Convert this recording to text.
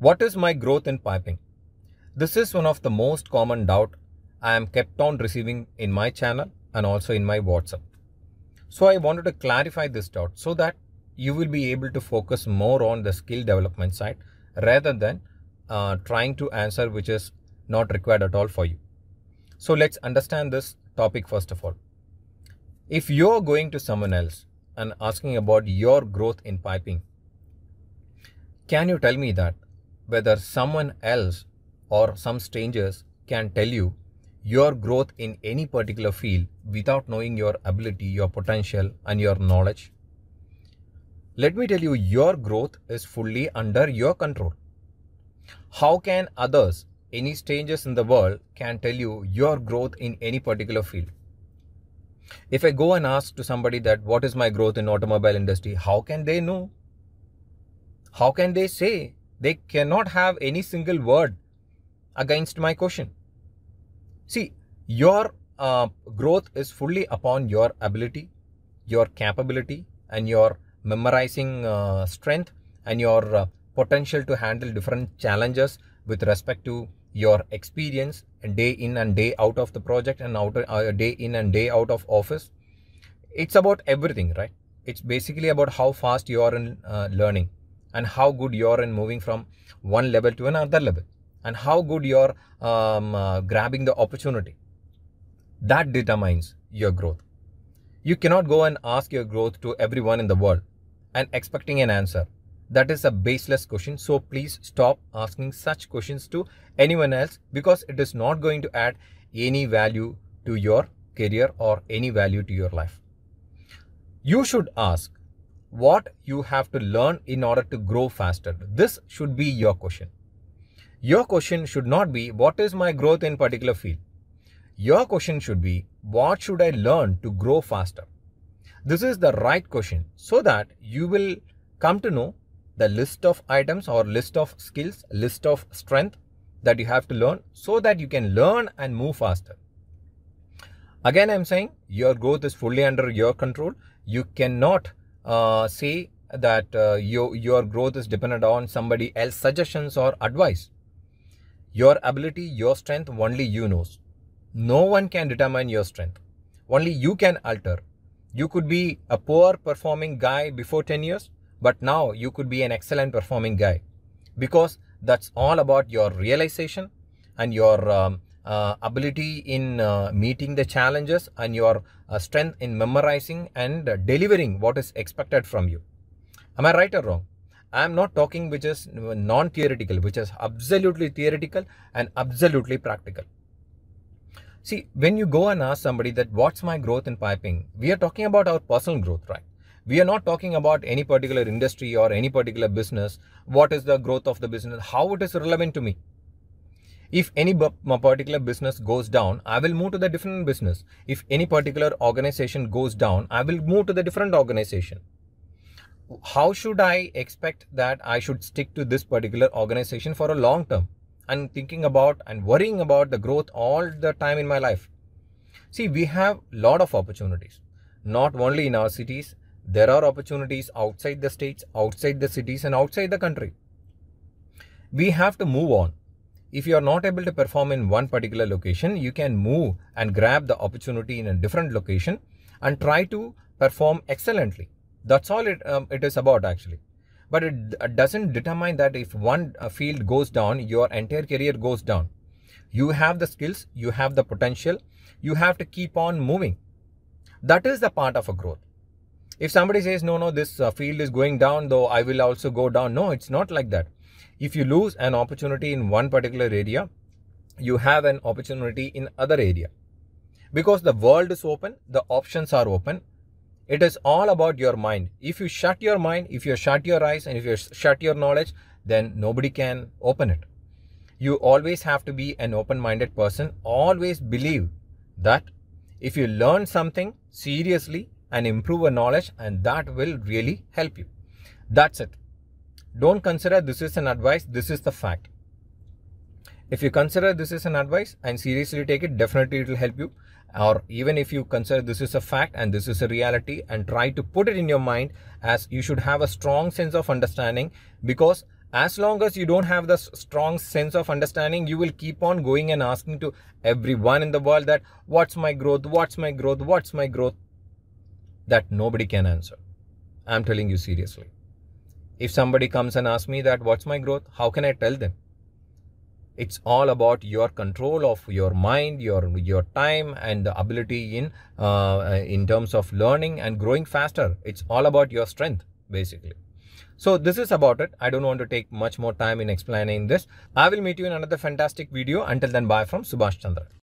What is my growth in piping? This is one of the most common doubt I am kept on receiving in my channel and also in my WhatsApp. So I wanted to clarify this doubt so that you will be able to focus more on the skill development side rather than uh, trying to answer which is not required at all for you. So let's understand this topic first of all. If you're going to someone else and asking about your growth in piping, can you tell me that whether someone else or some strangers can tell you your growth in any particular field without knowing your ability, your potential, and your knowledge? Let me tell you, your growth is fully under your control. How can others, any strangers in the world, can tell you your growth in any particular field? If I go and ask to somebody that what is my growth in automobile industry, how can they know? How can they say they cannot have any single word against my question. See, your uh, growth is fully upon your ability, your capability, and your memorizing uh, strength and your uh, potential to handle different challenges with respect to your experience day in and day out of the project and out uh, day in and day out of office. It's about everything, right? It's basically about how fast you are in uh, learning and how good you are in moving from one level to another level and how good you're um, uh, grabbing the opportunity. That determines your growth. You cannot go and ask your growth to everyone in the world and expecting an answer. That is a baseless question so please stop asking such questions to anyone else because it is not going to add any value to your career or any value to your life. You should ask what you have to learn in order to grow faster. This should be your question. Your question should not be, what is my growth in particular field? Your question should be, what should I learn to grow faster? This is the right question so that you will come to know the list of items or list of skills, list of strength that you have to learn so that you can learn and move faster. Again, I'm saying your growth is fully under your control. You cannot uh, say that uh, your, your growth is dependent on somebody else suggestions or advice. Your ability your strength only you knows. No one can determine your strength. Only you can alter. You could be a poor performing guy before 10 years but now you could be an excellent performing guy. Because that's all about your realization and your um, ability in uh, meeting the challenges and your uh, strength in memorizing and delivering what is expected from you. Am I right or wrong? I am not talking which is non theoretical, which is absolutely theoretical and absolutely practical. See, when you go and ask somebody that what's my growth in piping, we are talking about our personal growth, right? We are not talking about any particular industry or any particular business. What is the growth of the business? How it is relevant to me? If any particular business goes down, I will move to the different business. If any particular organization goes down, I will move to the different organization. How should I expect that I should stick to this particular organization for a long term? and thinking about and worrying about the growth all the time in my life. See, we have lot of opportunities, not only in our cities. There are opportunities outside the states, outside the cities, and outside the country. We have to move on if you are not able to perform in one particular location, you can move and grab the opportunity in a different location and try to perform excellently. That's all it, um, it is about actually. But it doesn't determine that if one uh, field goes down, your entire career goes down. You have the skills, you have the potential, you have to keep on moving. That is the part of a growth. If somebody says, no, no, this uh, field is going down, though I will also go down. No, it's not like that if you lose an opportunity in one particular area you have an opportunity in other area. Because the world is open the options are open it is all about your mind. If you shut your mind if you shut your eyes and if you shut your knowledge then nobody can open it. You always have to be an open minded person. Always believe that if you learn something seriously and improve your knowledge and that will really help you. That's it don't consider this is an advice, this is the fact. If you consider this is an advice and seriously take it, definitely it will help you. Or even if you consider this is a fact and this is a reality and try to put it in your mind as you should have a strong sense of understanding because as long as you don't have the strong sense of understanding you will keep on going and asking to everyone in the world that what's my growth? What's my growth? What's my growth? That nobody can answer. I'm telling you seriously if somebody comes and asks me that what's my growth how can i tell them it's all about your control of your mind your your time and the ability in uh, in terms of learning and growing faster it's all about your strength basically so this is about it. I don't want to take much more time in explaining this. I will meet you in another fantastic video. Until then, bye from Subash Chandra.